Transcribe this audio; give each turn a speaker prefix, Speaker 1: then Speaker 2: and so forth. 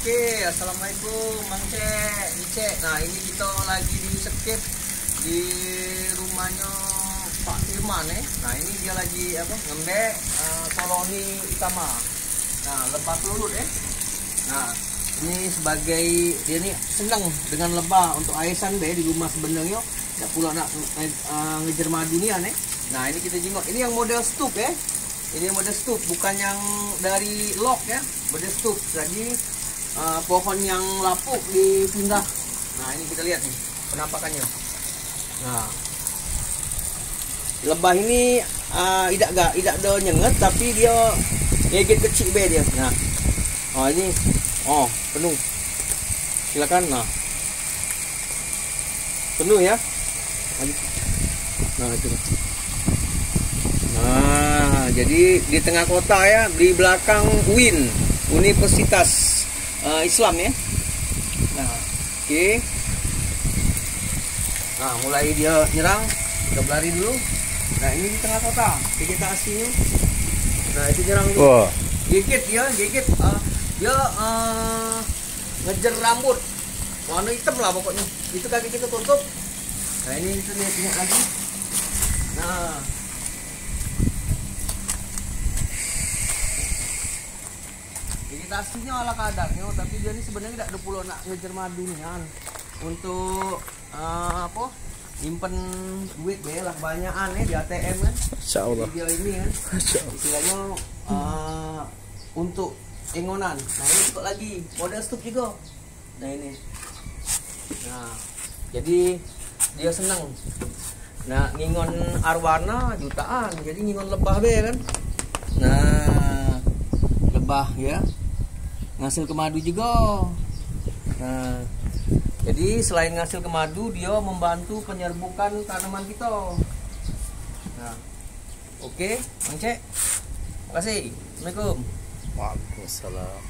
Speaker 1: Oke, assalamualaikum, Mang Cek, Ice. Nah ini kita lagi di skip di rumahnya Pak Firman ya. Nah ini dia lagi apa ngembek uh, koloni utama. Nah lebah pelulut ya. Nah ini sebagai dia ini senang dengan lebah untuk aisan be di rumah sebenarnya. Tidak pula nak uh, ngejar madu ni ya. Nah ini kita jengok. Ini yang model stup ya. Ini model stup bukan yang dari lock ya. Model stup. Jadi uh, pohon yang lapuk dipindah. Nah ini kita lihat nih penampakannya. Nah lebah ini uh, tidak gak tidak ada nyenget tapi dia ngegit kecil be dia. Nah oh ini oh penuh. Silakan nah penuh ya. Nah itu. Nah, jadi di tengah kota ya, di belakang UIN, Universitas uh, Islam ya. Nah, oke. Okay. Nah, mulai dia nyerang, kita berlari dulu. Nah, ini di tengah kota, vegetasinya. Nah, itu nyerang dulu.
Speaker 2: Wah.
Speaker 1: Gigit ya, gigit. Uh, dia uh, ngejar rambut. Warna hitam lah pokoknya. Itu kaki kita tutup. Nah, ini kita lihat-lihat lagi. Nah, vegetasinya ala kadarnya tapi dia ini sebenarnya tidak ada pulau nak ngejar madunya untuk uh, apa? Nyimpen duit ya lah banyak aneh di ATM kan.
Speaker 2: Insya Allah.
Speaker 1: Dia ini kan
Speaker 2: Allah.
Speaker 1: istilahnya uh, untuk engonan nah ini juga lagi model stup juga. Nah ini. Nah jadi dia senang nah ngingon arwana jutaan jadi ngingon lebah be kan. Nah lebah ya. Ngasil ke madu juga. Nah jadi selain ngasil ke madu dia membantu penyerbukan tanaman kita. Nah oke Bang Cek. Terima kasih. Assalamualaikum.
Speaker 2: Waalaikumsalam.